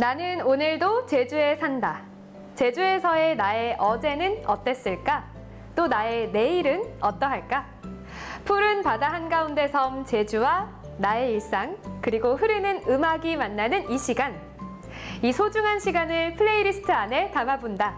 나는 오늘도 제주에 산다. 제주에서의 나의 어제는 어땠을까? 또 나의 내일은 어떠할까? 푸른 바다 한가운데 섬 제주와 나의 일상, 그리고 흐르는 음악이 만나는 이 시간. 이 소중한 시간을 플레이리스트 안에 담아본다.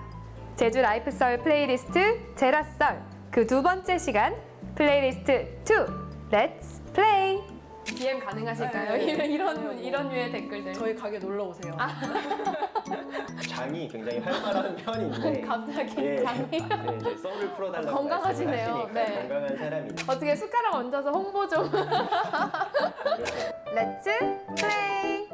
제주 life썰 playlist 제라썰 그 두 번째 시간 플레이리스트 2 let's play DM 가능하실까요? 네, 네. 이런 네, 이런 류의 댓글들. 저희 가게 놀러 오세요. 장이 굉장히 활발한 편인데 갑자기 예, 장이 네, 이제 썰을 풀어달라고 건강하시네요. 말씀을 네. 건강한 사람이죠. 어떻게 숟가락 얹어서 홍보 좀. let's play.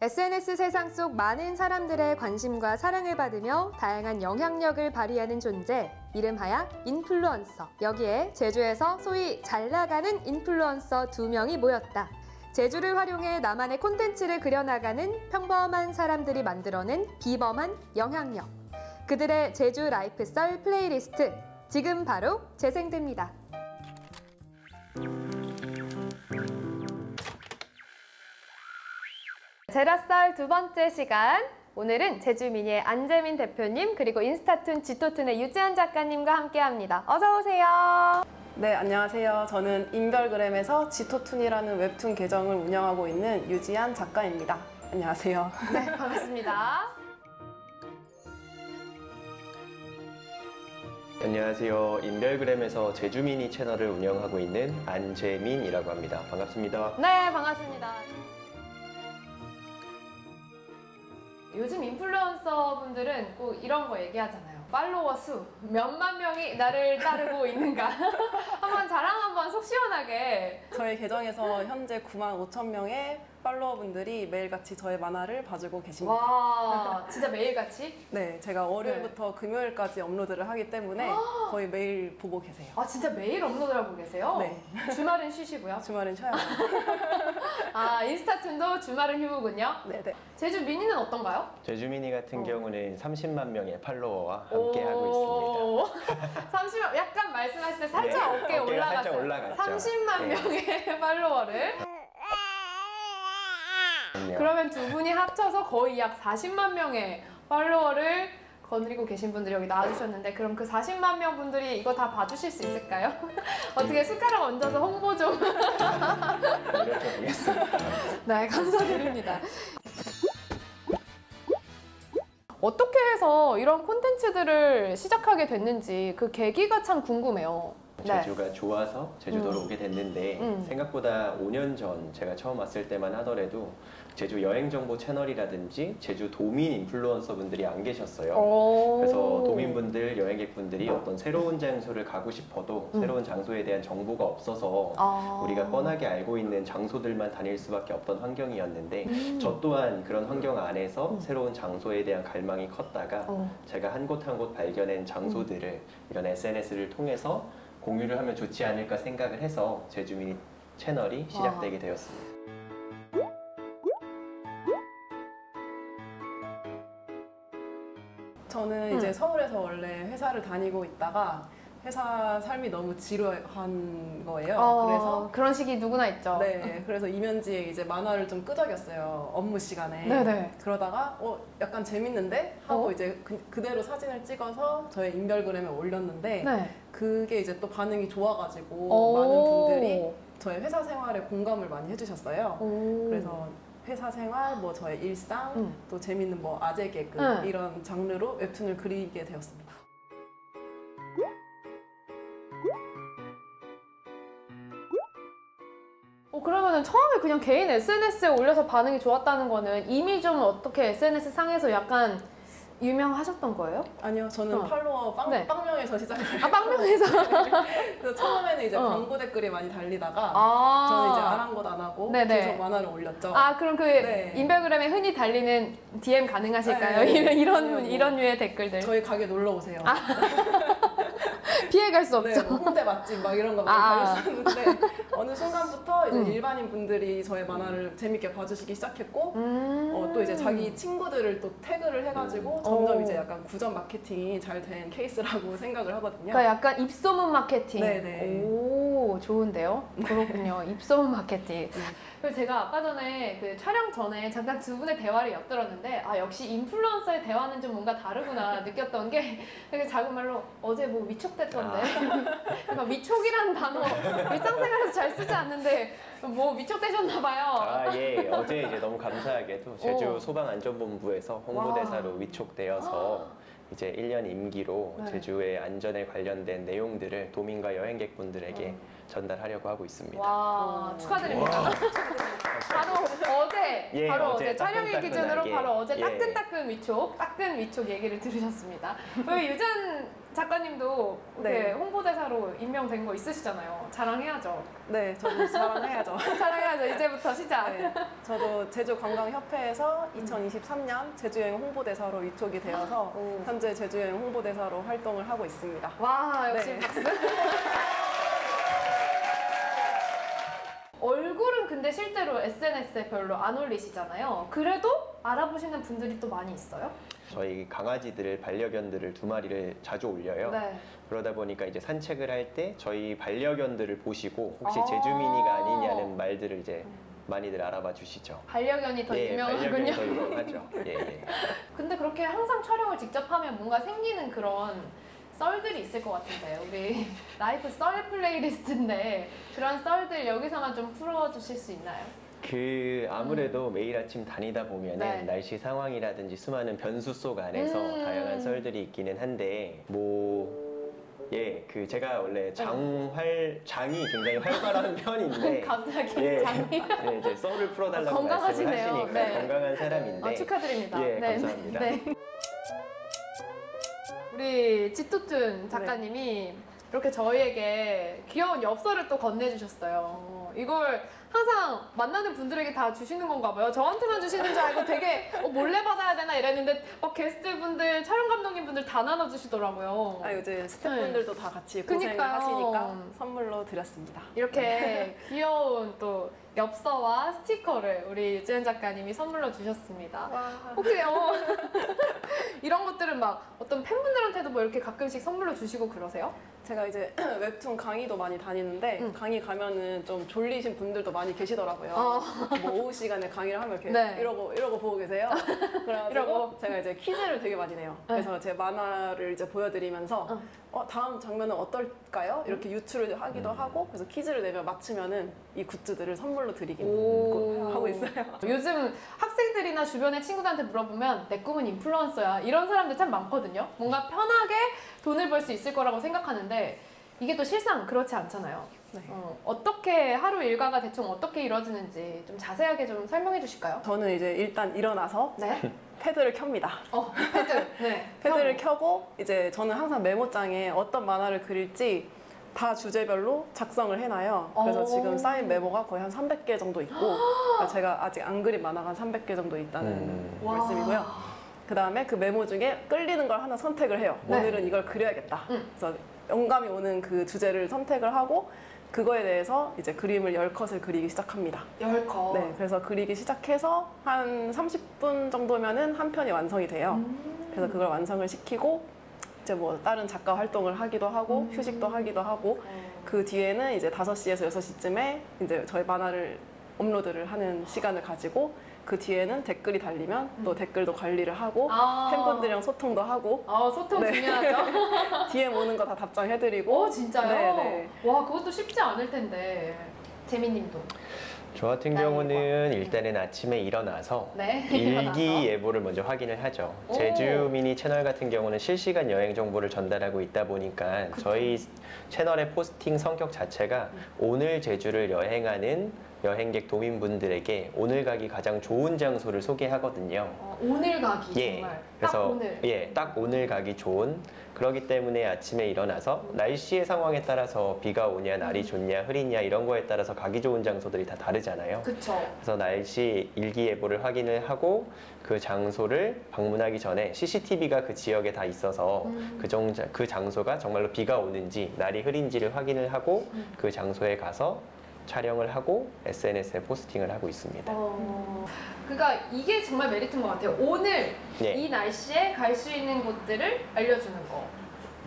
SNS 세상 속 많은 사람들의 관심과 사랑을 받으며 다양한 영향력을 발휘하는 존재, 이름하여 인플루언서. 여기에 제주에서 소위 잘 나가는 인플루언서 두 명이 모였다. 제주를 활용해 나만의 콘텐츠를 그려나가는 평범한 사람들이 만들어낸 비범한 영향력. 그들의 제주 life 썰 플레이리스트 지금 바로 재생됩니다. 제라썰 두 번째 시간 오늘은 제주미니의 안재민 대표님 그리고 인스타툰 지토툰의 유지한 작가님과 함께합니다. 어서 오세요. 네, 안녕하세요. 저는 인별그램에서 지토툰이라는 웹툰 계정을 운영하고 있는 유지한 작가입니다. 안녕하세요. 네, 반갑습니다. 안녕하세요. 인별그램에서 제주미니 채널을 운영하고 있는 안재민이라고 합니다. 반갑습니다. 네, 반갑습니다. 요즘 인플루언서 분들은 꼭 이런 거 얘기하잖아요. 팔로워 수 몇만 명이 나를 따르고 있는가? 한번 자랑 한번 속 시원하게. 저희 계정에서 현재 9만 5천 명의 팔로워분들이 매일같이 저의 만화를 봐주고 계십니다. 와, 진짜 매일같이? 네, 제가 월요일부터 금요일까지 업로드를 하기 때문에 거의 매일 보고 계세요. 아, 진짜 매일 업로드하고 계세요? 네. 주말은 쉬시고요. 주말은 쉬어요. 아, 인스타툰도 주말은 휴무군요. 네, 네. 제주 미니는 어떤가요? 제주 미니 같은 어. 경우는 30만 명의 팔로워와 함께 하고 있습니다. 30만 약간 말씀하실 때 살짝 네, 어깨 올라갔어요. 살짝 올라갔죠. 30만 네. 명의 팔로워를. 그럼요. 그러면 두 분이 합쳐서 거의 약 40만 명의 팔로워를 거느리고 계신 분들이 여기 나와주셨는데 그럼 그 40만 명 분들이 이거 다 봐주실 수 있을까요? 어떻게 숟가락 얹어서 홍보 좀. 노력해보겠습니다. 네, 감사드립니다. 어떻게 해서 이런 콘텐츠들을 시작하게 됐는지 그 계기가 참 궁금해요. 네. 제주가 좋아서 제주도로 음. 오게 됐는데 음. 생각보다 5년 전 제가 처음 왔을 때만 하더라도 제주 여행 정보 채널이라든지 제주 도민 인플루언서 분들이 안 계셨어요. 오. 그래서 도민분들, 여행객분들이 어떤 새로운 장소를 가고 싶어도 음. 새로운 장소에 대한 정보가 없어서 아. 우리가 뻔하게 알고 있는 장소들만 다닐 수밖에 없던 환경이었는데 음. 저 또한 그런 환경 안에서 음. 새로운 장소에 대한 갈망이 컸다가 어. 제가 한 곳 한 곳 발견한 장소들을 이런 SNS를 통해서 공유를 하면 좋지 않을까 생각을 해서 제주미니 채널이 시작되게 되었습니다. 저는 음. 이제 서울에서 원래 회사를 다니고 있다가 회사 삶이 너무 지루한 거예요. 어, 그래서 그런 시기 누구나 있죠. 네, 그래서 이면지에 이제 만화를 좀 끄적였어요. 업무 시간에. 네네. 그러다가 어 약간 재밌는데 하고 어? 이제 그, 그대로 사진을 찍어서 저의 인별그램에 올렸는데 네. 그게 이제 또 반응이 좋아가지고 오. 많은 분들이 저의 회사 생활에 공감을 많이 해주셨어요. 오. 그래서 회사 생활, 뭐 저의 일상, 음. 또 재밌는 뭐 아재 개그 응. 이런 장르로 웹툰을 그리게 되었습니다. 어, 그러면은 처음에 그냥 개인 SNS에 올려서 반응이 좋았다는 거는 이미 좀 어떻게 SNS 상에서 약간 유명하셨던 거예요? 아니요, 저는 어. 팔로워 빵, 네. 빵명에서 시작했어요. 아, 빵명에서? 그래서 처음에는 이제 어. 광고 댓글이 많이 달리다가 아. 저는 이제 아랑곳 안 하고 네네. 계속 만화를 올렸죠. 아, 그럼 그 네. 인별그램에 흔히 달리는 DM 가능하실까요? 네, 네. 이런, 그냥 뭐 이런 류의 댓글들. 저희 가게 놀러 오세요. 피해갈 수 없죠. 네, 뭐 홍대 맛집 막 이런 거 많이 아. 달렸었는데 어느 순간부터 이제 음. 일반인 분들이 저의 만화를 재밌게 봐주시기 시작했고 음. 어, 또 이제 자기 친구들을 또 태그를 해가지고 점점 오. 이제 약간 구전 마케팅이 잘 된 케이스라고 생각을 하거든요. 그러니까 약간 입소문 마케팅. 네네. 오, 오, 좋은데요? 그렇군요. 입소문 마케팅. 그리고 제가 아까 전에 그 촬영 전에 잠깐 두 분의 대화를 엿들었는데 아 역시 인플루언서의 대화는 좀 뭔가 다르구나 느꼈던 게 되게 작은 말로 어제 뭐 위촉됐던데 그러니까 위촉이라는 단어 일상생활에서 잘 쓰지 않는데 뭐 위촉되셨나 봐요. 아, 예. 어제 이제 너무 감사하게도 제주 오. 소방안전본부에서 홍보대사로 위촉되어서 이제 1년 임기로 네. 제주의 안전에 관련된 내용들을 도민과 여행객분들에게 전달하려고 하고 있습니다. 와 오. 축하드립니다. 와. 바로 어제 예, 바로 어제 어제 촬영일 따끈따끈하게. 기준으로 바로 어제 예. 따끈따끈 위촉 따끈 위촉 얘기를 들으셨습니다. 우리 유전 작가님도 네. 이렇게 홍보대사로 임명된 거 있으시잖아요. 자랑해야죠. 네, 저도 자랑해야죠. 자랑해야죠. 이제부터 시작. 네, 저도 제주관광협회에서 2023년 제주여행 홍보대사로 위촉이 되어서 오. 현재 제주여행 홍보대사로 활동을 하고 있습니다. 와 역시 네. 박수. 근데 실제로 SNS에 별로 안 올리시잖아요. 그래도 알아보시는 분들이 또 많이 있어요? 저희 강아지들을 반려견들을 두 마리를 자주 올려요. 네. 그러다 보니까 이제 산책을 할 때 저희 반려견들을 보시고 혹시 아. 제주민이가 아니냐는 말들을 이제 많이들 알아봐 주시죠. 반려견이 더 예, 유명하군요. 반려견이 더 유명하죠. 예, 예. 근데 그렇게 항상 촬영을 직접 하면 뭔가 생기는 그런 썰들이 있을 것 같은데 우리 life 썰 playlist인데 그런 썰들 여기서만 좀 풀어주실 수 있나요? 그 아무래도 매일 아침 다니다 보면은 음. 네. 날씨 상황이라든지 수많은 변수 속 안에서 음. 다양한 썰들이 있기는 한데 뭐 예, 그 제가 원래 장활 장이 굉장히 활발한 편인데 갑자기 예, 장이 예, 이제 썰을 풀어달라고 말씀을 건강하시네요. 하시니까 네. 건강한 사람인데 아, 축하드립니다. 예, 감사합니다. 우리 지토툰 작가님이 이렇게 저희에게 귀여운 엽서를 또 건네주셨어요. 이걸 항상 만나는 분들에게 다 주시는 건가 봐요. 저한테만 주시는 줄 알고 되게 어, 몰래 받아야 되나 이랬는데 막 게스트분들, 촬영 감독님분들 다 나눠주시더라고요. 아, 요즘 스태프분들도 다 같이 고생을 그니까요. 하시니까 선물로 드렸습니다. 이렇게 귀여운 또 엽서와 스티커를 우리 유지은 작가님이 선물로 주셨습니다. 혹시 어, 이런 것들은 막 어떤 팬분들한테도 뭐 이렇게 가끔씩 선물로 주시고 그러세요? 제가 이제 웹툰 강의도 많이 다니는데 음. 강의 가면은 좀 졸리신 분들도 많이 계시더라고요. 어. 뭐 오후 시간에 강의를 하면 이렇게 네. 이러고 이러고 보고 계세요. 그래가지고 이러고. 제가 이제 퀴즈를 되게 많이 내요. 네. 그래서 제 만화를 이제 보여드리면서 어. 어, 다음 장면은 어떨까요? 이렇게 유추를 하기도 하고 그래서 퀴즈를 내면 맞추면은 이 굿즈들을 선물로 드리기도 하고 있어요. 요즘 학생들이나 주변의 친구들한테 물어보면 내 꿈은 인플루언서야 이런 사람들 참 많거든요. 뭔가 편하게 돈을 벌 수 있을 거라고 생각하는데 이게 또 실상 그렇지 않잖아요. 네. 어, 떻게 하루 일과가 대충 어떻게 이루어지는지 좀 자세하게 좀 설명해 주실까요? 저는 이제 일단 일어나서 네. 패드를 켭니다. 어, 패드. 네. 패드를 켜고 이제 저는 항상 메모장에 어떤 만화를 그릴지 다 주제별로 작성을 해놔요. 그래서 오. 지금 쌓인 메모가 거의 한 300개 정도 있고 그러니까 제가 아직 안 그린 만화가 한 300개 정도 있다는 음. 와. 말씀이고요. 그 다음에 그 메모 중에 끌리는 걸 하나 선택을 해요. 네. 오늘은 이걸 그려야겠다. 음. 그래서 영감이 오는 그 주제를 선택을 하고 그거에 대해서 이제 그림을 10컷을 그리기 시작합니다. 열 컷. 네, 그래서 그리기 시작해서 한 30분 정도면은 한 편이 완성이 돼요. 음. 그래서 그걸 완성을 시키고 이제 뭐 다른 작가 활동을 하기도 하고 음. 휴식도 하기도 하고 어. 그 뒤에는 이제 5시에서 6시쯤에 이제 저희 만화를 업로드를 하는 시간을 가지고 그 뒤에는 댓글이 달리면 또 댓글도 관리를 하고 음. 아. 팬분들이랑 소통도 하고 아, 소통 네. 중요하죠. DM 오는 거 다 답장해드리고 오, 진짜요? 네, 네. 와, 그것도 쉽지 않을 텐데. 재민님도. 저 같은 경우는 일단은 아침에 일어나서 네. 일기예보를 먼저 확인을 하죠. 오. 제주 미니 채널 같은 경우는 실시간 여행 정보를 전달하고 있다 보니까 저희 채널의 포스팅 성격 자체가 음. 오늘 제주를 여행하는 여행객 도민분들에게 오늘 가기 가장 좋은 장소를 소개하거든요. 어, 오늘 가기 예. 정말. 그래서 딱 오늘. 예, 딱 오늘 가기 좋은 그렇기 때문에 아침에 일어나서 날씨의 상황에 따라서 비가 오냐, 음. 날이 좋냐, 흐리냐 이런 거에 따라서 가기 좋은 장소들이 다 다르잖아요. 그쵸. 그래서 날씨 일기예보를 확인을 하고 그 장소를 방문하기 전에 CCTV가 그 지역에 다 있어서 음. 그, 정, 그 장소가 정말로 비가 오는지 날이 흐린지를 확인을 하고 음. 그 장소에 가서 촬영을 하고 SNS에 포스팅을 하고 있습니다. 어, 그러니까 이게 정말 메리트인 것 같아요. 오늘 예. 이 날씨에 갈 수 있는 곳들을 알려주는 거.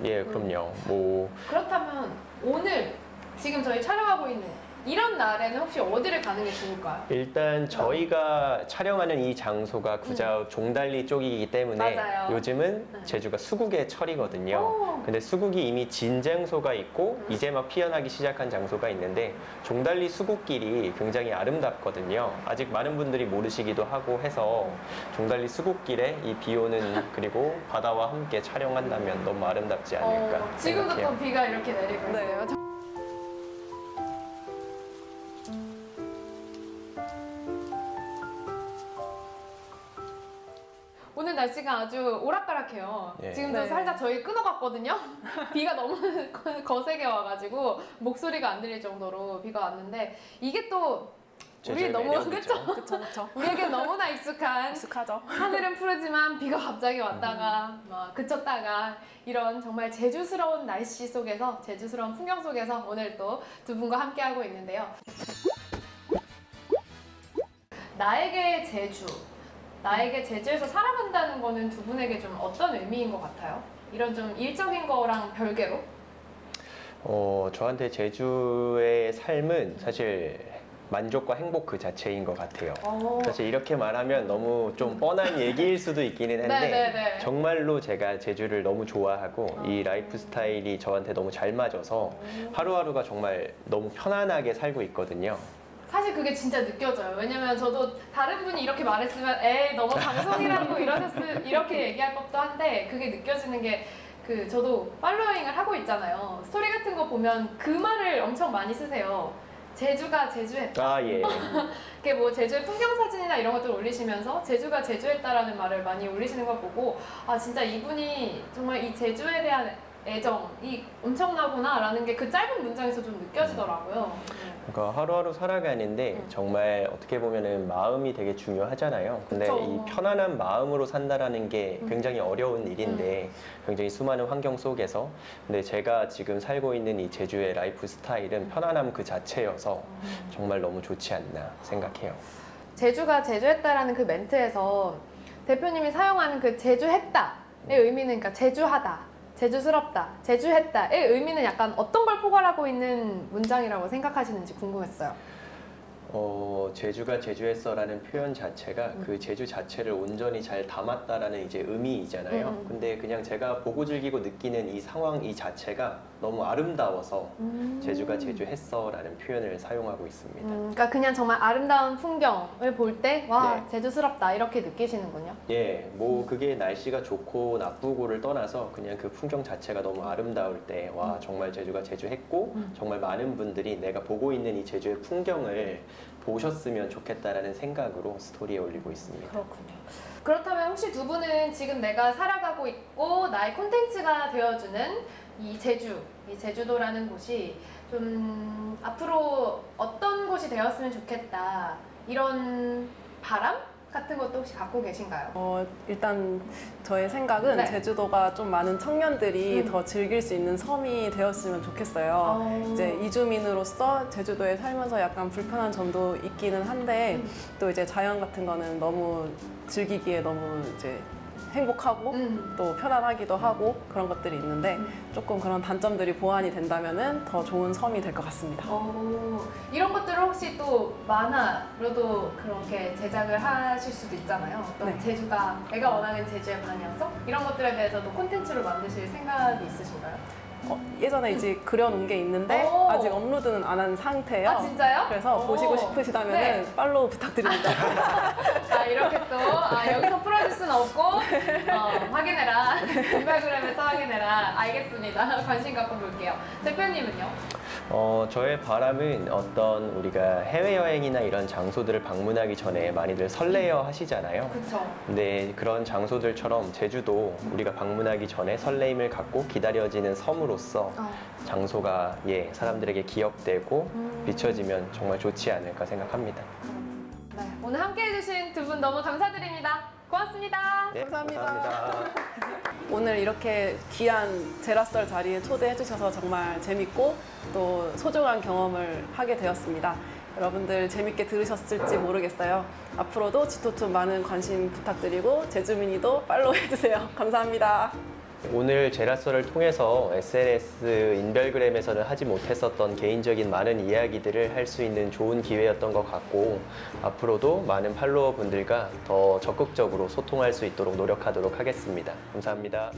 예, 그럼요. 뭐 그렇다면 오늘 지금 저희 촬영하고 있는 이런 날에는 혹시 어디를 가는 게 좋을까요? 일단 저희가 촬영하는 이 장소가 구자읍 종달리 쪽이기 때문에 음. 맞아요. 요즘은 네. 제주가 수국의 철이거든요. 오. 근데 수국이 이미 진 장소가 있고 음. 이제 막 피어나기 시작한 장소가 있는데 종달리 수국길이 굉장히 아름답거든요. 아직 많은 분들이 모르시기도 하고 해서 종달리 수국길에 이 비 오는 그리고 바다와 함께 촬영한다면 너무 아름답지 않을까 어, 지금도 생각해요. 또 비가 이렇게 내리고 네. 있어요. 저- 날씨가 아주 오락가락해요. 예. 지금도 네. 살짝 저희 끊어갔거든요. 비가 너무 거- 거세게 와가지고 목소리가 안 들릴 정도로 비가 왔는데 이게 또 우리 너무 매력이죠. 그쵸? 그쵸, 그쵸. 우리에게 너무나 익숙한 익숙하죠. 하늘은 푸르지만 비가 갑자기 왔다가 음. 막 그쳤다가 이런 정말 제주스러운 날씨 속에서 제주스러운 풍경 속에서 오늘 또 두 분과 함께 하고 있는데요. 나에게 제주, 나에게 제주에서 살아간다는 거는 두 분에게 좀 어떤 의미인 것 같아요? 이런 좀 일적인 거랑 별개로? 어, 저한테 제주의 삶은 사실 만족과 행복 그 자체인 것 같아요. 어, 사실 이렇게 말하면 너무 좀 뻔한 얘기일 수도 있기는 한데 네네네. 정말로 제가 제주를 너무 좋아하고 어. 이 라이프 스타일이 저한테 너무 잘 맞아서 하루하루가 정말 너무 편안하게 살고 있거든요. 사실 그게 진짜 느껴져요. 왜냐면 저도 다른 분이 이렇게 말했으면 에이 너무 방송이라고 이러셨을 이렇게 얘기할 법도 한데 그게 느껴지는 게 그 저도 팔로잉을 하고 있잖아요. 스토리 같은 거 보면 그 말을 엄청 많이 쓰세요. 제주가 제주했다. 아 예. 그게 뭐 제주의 풍경 사진이나 이런 것들 올리시면서 제주가 제주했다라는 말을 많이 올리시는 걸 보고 아 진짜 이분이 정말 이 제주에 대한 애정이 엄청나구나라는 게 그 짧은 문장에서 좀 느껴지더라고요. 네. 그러니까 하루하루 살아가는데 음. 정말 어떻게 보면은 마음이 되게 중요하잖아요. 근데 그쵸. 이 편안한 마음으로 산다라는 게 음. 굉장히 어려운 일인데 굉장히 수많은 환경 속에서 근데 제가 지금 살고 있는 이 제주의 라이프 스타일은 편안함 그 자체여서 정말 너무 좋지 않나 생각해요. 제주가 제주했다라는 그 멘트에서 대표님이 사용하는 그 제주했다의 의미는 그러니까 제주하다, 제주스럽다, 제주했다의 의미는 약간 어떤 걸 포괄하고 있는 문장이라고 생각하시는지 궁금했어요. 어, 제주가 제주했어라는 표현 자체가 음. 그 제주 자체를 온전히 잘 담았다라는 이제 의미이잖아요. 음, 음. 근데 그냥 제가 보고 즐기고 느끼는 이 상황 이 자체가 너무 아름다워서 제주가 제주했어라는 표현을 사용하고 있습니다. 음, 그러니까 그냥 정말 아름다운 풍경을 볼 때와 네. 제주스럽다 이렇게 느끼시는군요. 예, 뭐 그게 날씨가 좋고 나쁘고를 떠나서 그냥 그 풍경 자체가 너무 아름다울 때 와 정말 제주가 제주했고 음. 정말 많은 분들이 내가 보고 있는 이 제주의 풍경을 보셨으면 좋겠다라는 생각으로 스토리에 올리고 있습니다. 그렇군요. 그렇다면 혹시 두 분은 지금 내가 살아가고 있고 나의 콘텐츠가 되어주는 이 제주, 이 제주도라는 곳이 좀 앞으로 어떤 곳이 되었으면 좋겠다 이런 바람 같은 것도 혹시 갖고 계신가요? 어, 일단 저의 생각은 네. 제주도가 좀 많은 청년들이 음. 더 즐길 수 있는 섬이 되었으면 좋겠어요. 어. 이제 이주민으로서 제주도에 살면서 약간 불편한 점도 있기는 한데 음. 또 이제 자연 같은 거는 너무 즐기기에 너무 이제 행복하고 음. 또 편안하기도 하고 그런 것들이 있는데 음. 조금 그런 단점들이 보완이 된다면은 더 좋은 섬이 될 것 같습니다. 어, 이런 것들을 혹시 또 만화로도 그렇게 제작을 하실 수도 있잖아요. 어떤 네. 제주가 내가 원하는 제주의 방향성 이런 것들에 대해서도 콘텐츠로 만드실 생각이 있으신가요? 어, 예전에 이제 그려놓은 게 있는데 오. 아직 업로드는 안 한 상태예요. 아 진짜요? 그래서 오. 보시고 싶으시다면 네. 은 팔로우 부탁드립니다. 아 이렇게 또 아, 여기서 풀어줄 순 없고 어, 확인해라 인별그램에서 확인해라 알겠습니다 관심 갖고 볼게요 대표님은요? 어, 저의 바람은 어떤 우리가 해외여행이나 이런 장소들을 방문하기 전에 많이들 설레어 하시잖아요. 그쵸 근데 그런 장소들처럼 제주도 우리가 방문하기 전에 설레임을 갖고 기다려지는 섬으로 서 어. 장소가 예, 사람들에게 기억되고 음. 비춰지면 정말 좋지 않을까 생각합니다. 네, 오늘 함께 해 주신 두 분 너무 감사드립니다 고맙습니다 예, 감사합니다. 감사합니다. 오늘 이렇게 귀한 제라썰 자리에 초대해 주셔서 정말 재밌고 또 소중한 경험을 하게 되었습니다. 여러분들 재밌게 들으셨을지 모르겠어요. 앞으로도 지토툰 많은 관심 부탁드리고 제주민이도 팔로우 해주세요. 감사합니다. 오늘 제라서를 통해서 SNS 인별그램에서는 하지 못했었던 개인적인 많은 이야기들을 할 수 있는 좋은 기회였던 것 같고 앞으로도 많은 팔로워 분들과 더 적극적으로 소통할 수 있도록 노력하도록 하겠습니다. 감사합니다.